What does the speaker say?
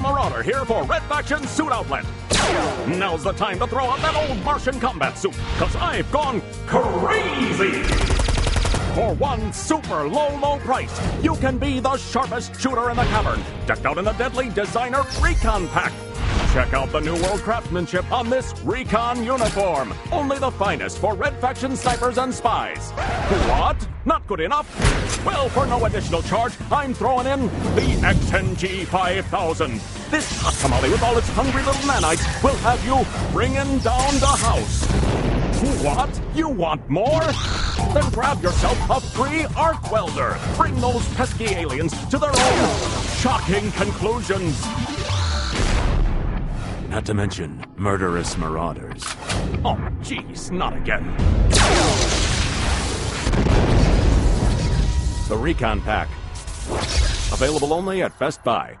Marauder here for Red Faction Suit Outlet. Now's the time to throw out that old Martian combat suit, cause I've gone crazy! For one super low, low price, you can be the sharpest shooter in the cavern, decked out in the deadly designer Recon Pack. Check out the New World craftsmanship on this Recon uniform. Only the finest for Red Faction snipers and spies. What? Not good enough? Well, for no additional charge, I'm throwing in the XNG 5000. This hot tamale with all its hungry little nanites will have you bringing down the house. What? You want more? Then grab yourself a free arc welder. Bring those pesky aliens to their own shocking conclusions. Not to mention murderous marauders. Oh, jeez, not again. The Recon Pack. Available only at Best Buy.